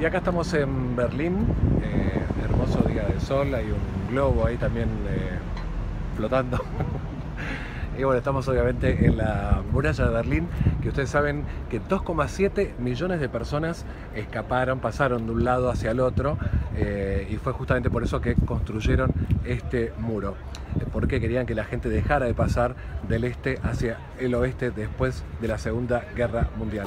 Y acá estamos en Berlín, eh, hermoso día de sol, hay un globo ahí también eh, flotando. y bueno, estamos obviamente en la muralla de Berlín, que ustedes saben que 2,7 millones de personas escaparon, pasaron de un lado hacia el otro, eh, y fue justamente por eso que construyeron este muro porque querían que la gente dejara de pasar del este hacia el oeste después de la Segunda Guerra Mundial.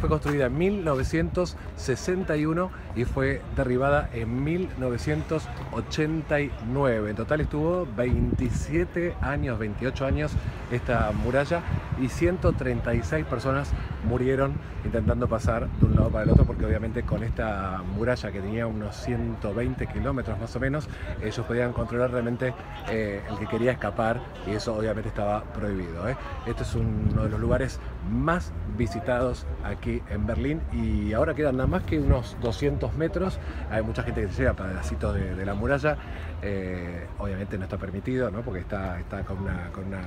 fue construida en 1961 y fue derribada en 1989. En total estuvo 27 años, 28 años esta muralla y 136 personas murieron intentando pasar de un lado para el otro porque obviamente con esta muralla que tenía unos 120 kilómetros más o menos ellos podían controlar realmente eh, el que quería escapar y eso obviamente estaba prohibido. ¿eh? Este es uno de los lugares más visitados aquí en Berlín y ahora quedan nada más que unos 200 metros. Hay mucha gente que llega pedacitos de, de la muralla. Eh, obviamente no está permitido, ¿no? porque está, está con, una, con una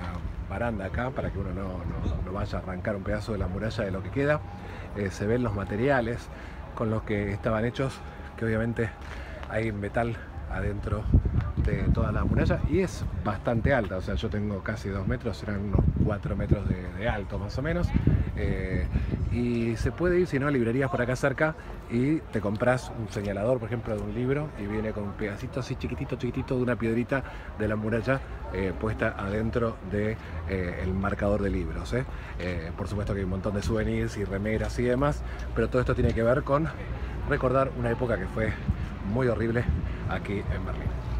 baranda acá para que uno no, vaya a arrancar un pedazo de la muralla de lo que queda. se ven los materiales con los que estaban hechos, que obviamente hay metal adentro de toda la muralla y es bastante alta, o sea, yo tengo casi dos metros, serán unos cuatro metros de, alto más o menos. Eh, y se puede ir, si no, a librerías por acá cerca y te compras un señalador, por ejemplo, de un libro y viene con un pedacito así chiquitito, chiquitito de una piedrita de la muralla eh, puesta adentro del de, eh, marcador de libros. por supuesto que hay un montón de souvenirs y remeras y demás, pero todo esto tiene que ver con recordar una época que fue muy horrible aquí en Berlín.